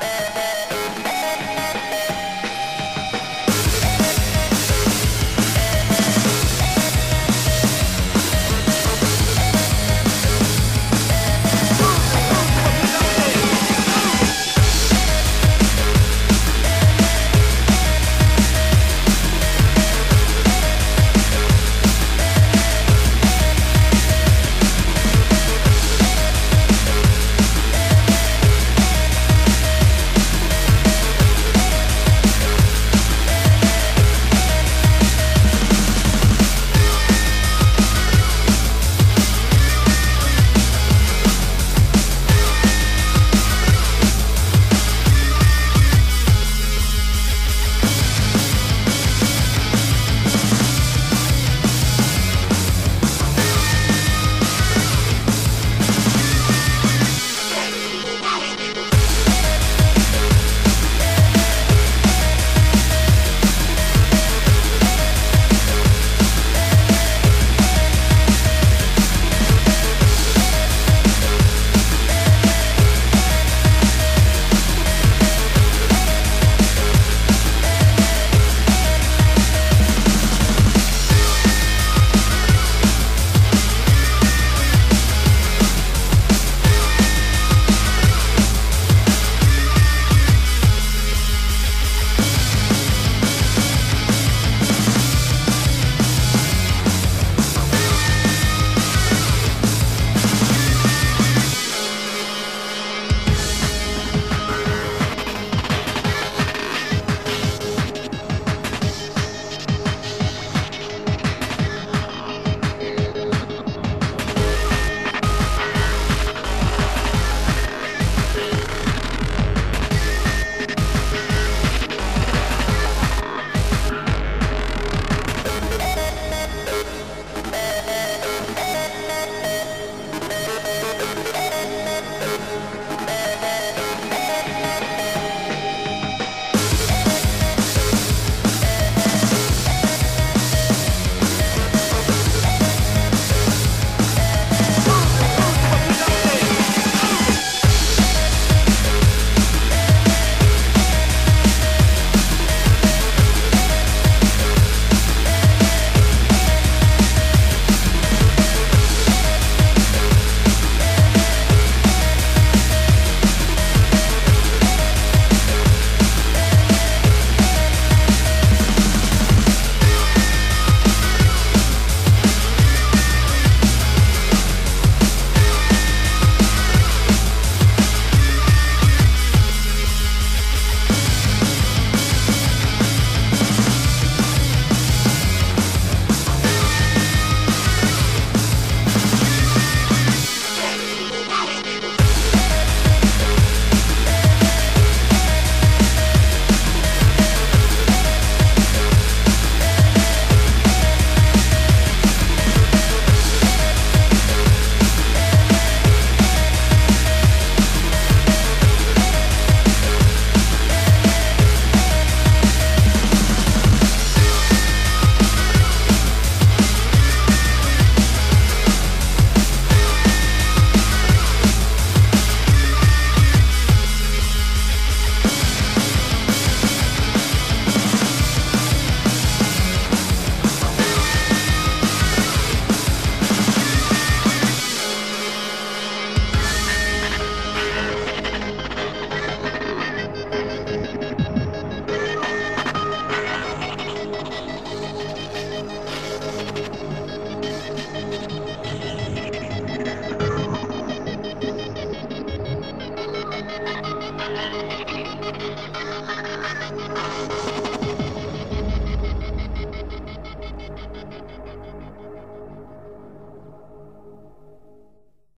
Bye.